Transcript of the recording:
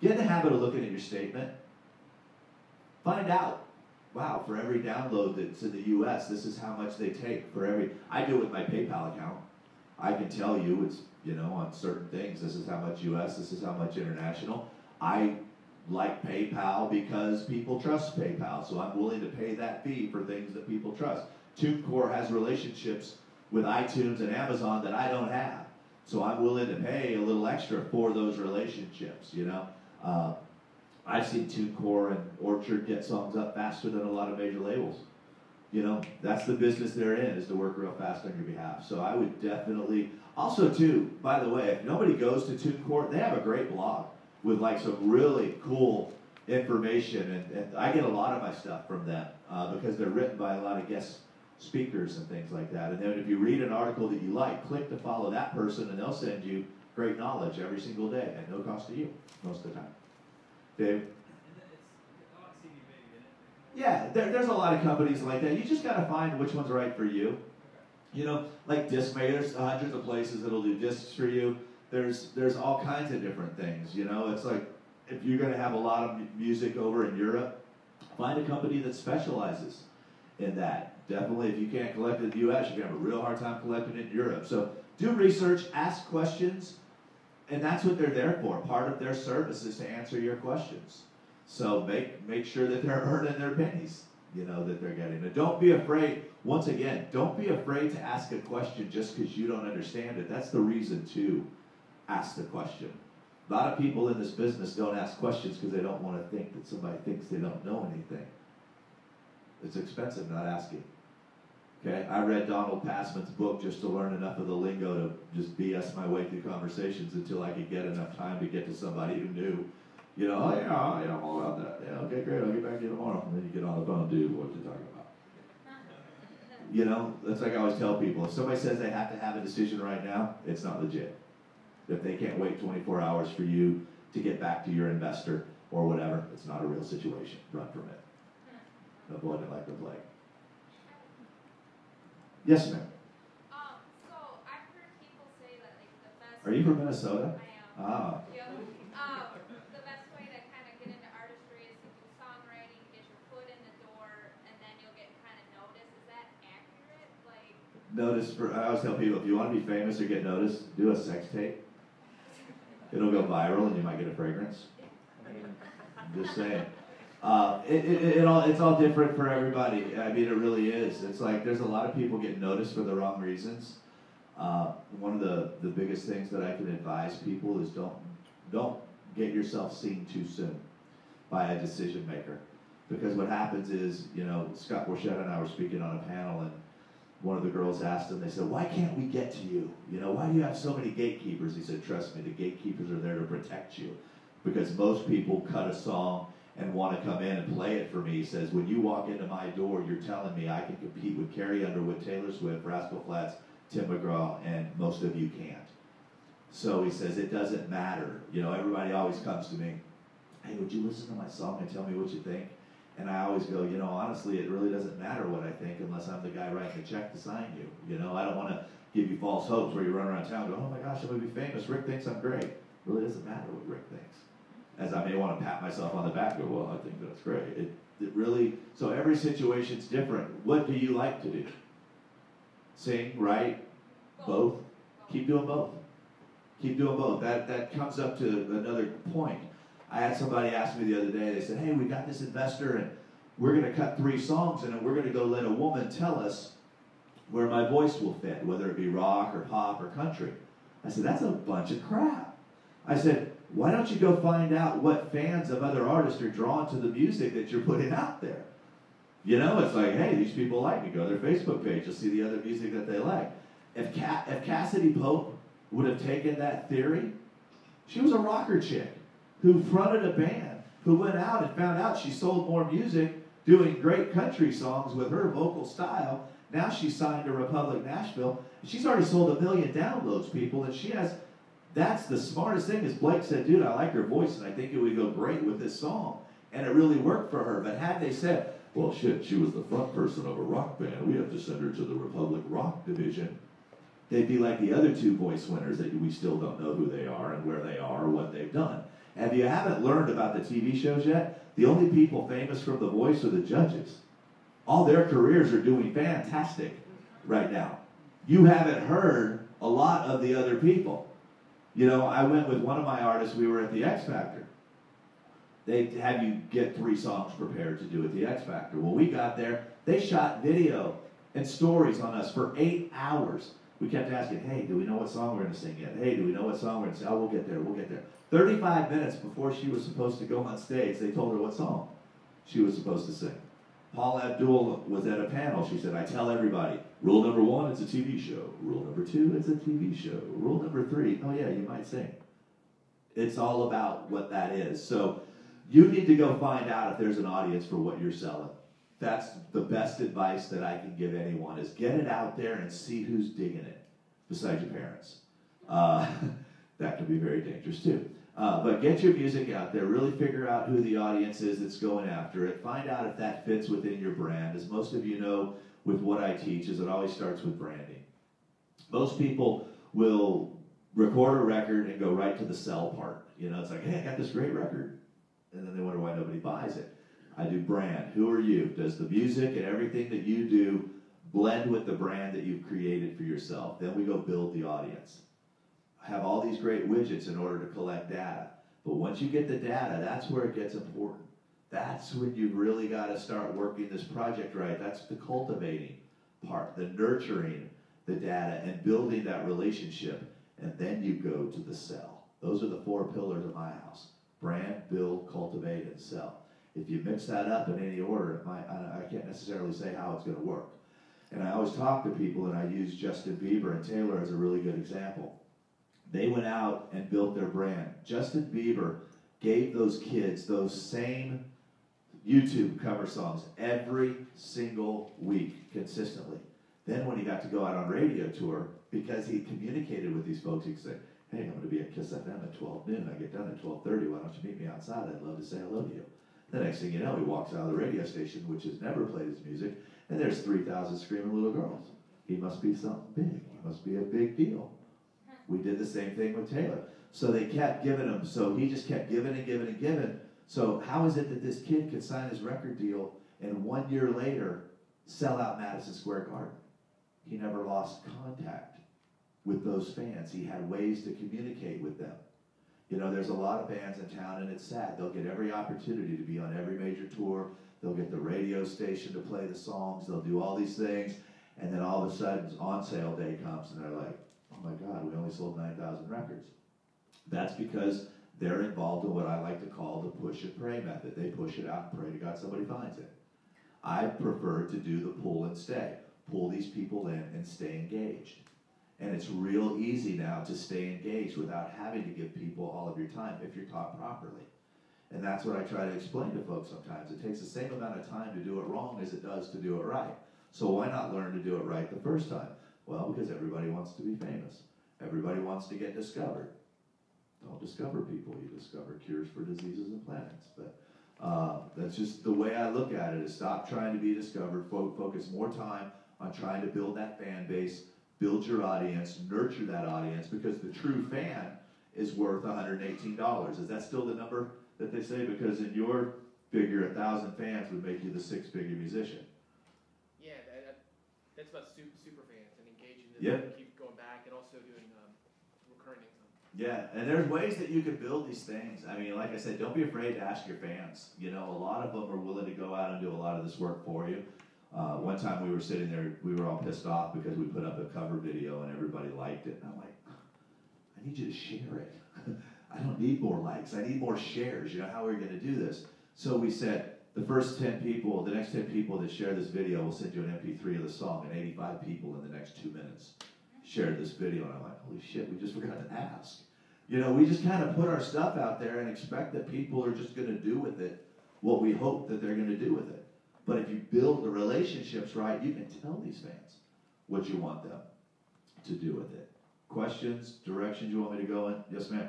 Get in the habit of looking at your statement. Find out. Wow, for every download that's in the U.S., this is how much they take for every. I do it with my PayPal account. I can tell you it's you know on certain things. This is how much U.S. This is how much international. I like PayPal because people trust PayPal, so I'm willing to pay that fee for things that people trust. TuneCore has relationships with iTunes and Amazon that I don't have, so I'm willing to pay a little extra for those relationships. You know, uh, I've seen TuneCore and Orchard get songs up faster than a lot of major labels. You know, that's the business they're in is to work real fast on your behalf. So I would definitely. Also, too, by the way, if nobody goes to TuneCore, they have a great blog with like some really cool information, and, and I get a lot of my stuff from them uh, because they're written by a lot of guest speakers and things like that. And then if you read an article that you like, click to follow that person, and they'll send you great knowledge every single day at no cost to you most of the time. Dave. Yeah, there, there's a lot of companies like that. You just got to find which one's right for you. You know, like Discmate, there's hundreds of places that'll do discs for you there's there's all kinds of different things. You know, it's like if you're going to have a lot of music over in Europe, find a company that specializes in that. Definitely, if you can't collect it in the U.S., you're going to have a real hard time collecting it in Europe. So do research, ask questions, and that's what they're there for. Part of their service is to answer your questions. So make make sure that they're earning their pennies. You know that they're getting. And don't be afraid. Once again, don't be afraid to ask a question just because you don't understand it. That's the reason to ask the question. A lot of people in this business don't ask questions because they don't want to think that somebody thinks they don't know anything. It's expensive not asking. Okay, I read Donald Passman's book just to learn enough of the lingo to just BS my way through conversations until I could get enough time to get to somebody who knew. You know, oh yeah, oh, yeah, I'm all about that. Yeah, okay, great, I'll get back to you tomorrow. And then you get on the phone, dude, what you talking about? You know, that's like I always tell people. If somebody says they have to have a decision right now, it's not legit if they can't wait 24 hours for you to get back to your investor or whatever, it's not a real situation. Run from it. Avoid it like the plague. Yes, ma'am. Um, so I've heard people say that like the best. Are you from Minnesota? I am. Ah. Yep. Um, the best way to kind of get into artistry is to do songwriting, get your foot in the door, and then you'll get kind of noticed. Is that accurate? Like. Notice for I always tell people if you want to be famous or get noticed, do a sex tape it'll go viral and you might get a fragrance. just saying. Uh, it, it, it, all, it's all different for everybody. I mean, it really is. It's like there's a lot of people getting noticed for the wrong reasons. Uh, one of the, the biggest things that I can advise people is don't don't get yourself seen too soon by a decision maker, because what happens is, you know, Scott Borchetta and I were speaking on a panel, and one of the girls asked him, they said, why can't we get to you? You know, why do you have so many gatekeepers? He said, trust me, the gatekeepers are there to protect you. Because most people cut a song and want to come in and play it for me. He says, when you walk into my door, you're telling me I can compete with Carrie Underwood, Taylor Swift, Rascal Flatts, Tim McGraw, and most of you can't. So he says, it doesn't matter. You know, everybody always comes to me, hey, would you listen to my song and tell me what you think? And I always go, you know, honestly, it really doesn't matter what I think unless I'm the guy writing the check to sign you. You know, I don't want to give you false hopes where you run around town and go, oh my gosh, I'm going to be famous. Rick thinks I'm great. It really doesn't matter what Rick thinks. As I may want to pat myself on the back go, well, I think that's great. It, it really, so every situation's different. What do you like to do? Sing, write, both? Keep doing both. Keep doing both. That, that comes up to another point I had somebody ask me the other day, they said, hey, we got this investor and we're going to cut three songs and we're going to go let a woman tell us where my voice will fit, whether it be rock or pop or country. I said, that's a bunch of crap. I said, why don't you go find out what fans of other artists are drawn to the music that you're putting out there? You know, it's like, hey, these people like me. Go to their Facebook page, you'll see the other music that they like. If, Ca- if Cassadee Pope would have taken that theory, she was a rocker chick who fronted a band, who went out and found out she sold more music doing great country songs with her vocal style. Now she's signed to Republic Nashville. She's already sold a million downloads, people, and she has. That's the smartest thing. Is Blake said, "Dude, I like her voice, and I think it would go great with this song," and it really worked for her. But had they said, "Well, shit, she was the front person of a rock band. We have to send her to the Republic Rock division," they'd be like the other two voice winners that we still don't know who they are and where they are or what they've done. And if you haven't learned about the TV shows yet, the only people famous from The Voice are the judges. All their careers are doing fantastic right now. You haven't heard a lot of the other people. You know, I went with one of my artists, we were at the X Factor. They have you get three songs prepared to do at the X Factor. Well, we got there, they shot video and stories on us for eight hours. We kept asking, hey, do we know what song we're going to sing yet? Hey, do we know what song we're going to sing? Oh, we'll get there, we'll get there. 35 minutes before she was supposed to go on stage, they told her what song she was supposed to sing. Paula Abdul was at a panel. She said, I tell everybody, rule number one, it's a TV show. Rule number two, it's a TV show. Rule number three, oh yeah, you might sing. It's all about what that is. So you need to go find out if there's an audience for what you're selling. That's the best advice that I can give anyone is get it out there and see who's digging it besides your parents. Uh, that can be very dangerous too. Uh, but get your music out there. Really figure out who the audience is that's going after it. Find out if that fits within your brand. As most of you know, with what I teach, is it always starts with branding. Most people will record a record and go right to the sell part. You know, it's like, hey, I got this great record, and then they wonder why nobody buys it. I do brand. Who are you? Does the music and everything that you do blend with the brand that you've created for yourself? Then we go build the audience have all these great widgets in order to collect data. But once you get the data, that's where it gets important. That's when you've really got to start working this project right. That's the cultivating part, the nurturing the data and building that relationship. And then you go to the sell. Those are the four pillars of my house brand, build, cultivate, and sell. If you mix that up in any order, I, I can't necessarily say how it's going to work. And I always talk to people, and I use Justin Bieber and Taylor as a really good example. They went out and built their brand. Justin Bieber gave those kids those same YouTube cover songs every single week consistently. Then when he got to go out on radio tour, because he communicated with these folks, he could say, hey, I'm going to be at Kiss FM at 12 noon. I get done at 12.30. Why don't you meet me outside? I'd love to say hello to you. The next thing you know, he walks out of the radio station, which has never played his music, and there's 3,000 screaming little girls. He must be something big. He must be a big deal. We did the same thing with Taylor. So they kept giving him, so he just kept giving and giving and giving. So how is it that this kid could sign his record deal and one year later sell out Madison Square Garden? He never lost contact with those fans. He had ways to communicate with them. You know, there's a lot of bands in town, and it's sad. They'll get every opportunity to be on every major tour. They'll get the radio station to play the songs. They'll do all these things, and then all of a sudden, on sale day comes, and they're like, oh my God, we only sold 9,000 records. That's because they're involved in what I like to call the push and pray method. They push it out and pray to God somebody finds it. I prefer to do the pull and stay. Pull these people in and stay engaged. And it's real easy now to stay engaged without having to give people all of your time if you're taught properly. And that's what I try to explain to folks sometimes. It takes the same amount of time to do it wrong as it does to do it right. So why not learn to do it right the first time? Well, because everybody wants to be famous. Everybody wants to get discovered. Don't discover people, you discover cures for diseases and planets. But uh, that's just the way I look at it is stop trying to be discovered, fo- focus more time on trying to build that fan base, build your audience, nurture that audience, because the true fan is worth $118. Is that still the number that they say? Because in your figure, a thousand fans would make you the six-figure musician. Yeah, that, that, that's about super, super fans and engaging them Yeah. and keep going back and also doing um, recurring income. Yeah, and there's ways that you can build these things. I mean, like I said, don't be afraid to ask your fans. You know, a lot of them are willing to go out and do a lot of this work for you. Uh, one time we were sitting there, we were all pissed off because we put up a cover video and everybody liked it. And I'm like, I need you to share it. I don't need more likes. I need more shares. You know, how are we going to do this? So we said, the first 10 people, the next 10 people that share this video will send you an MP3 of the song, and 85 people in the next two minutes shared this video. And I'm like, holy shit, we just forgot to ask. You know, we just kind of put our stuff out there and expect that people are just going to do with it what we hope that they're going to do with it. But if you build the relationships right, you can tell these fans what you want them to do with it. Questions, directions you want me to go in? Yes, ma'am.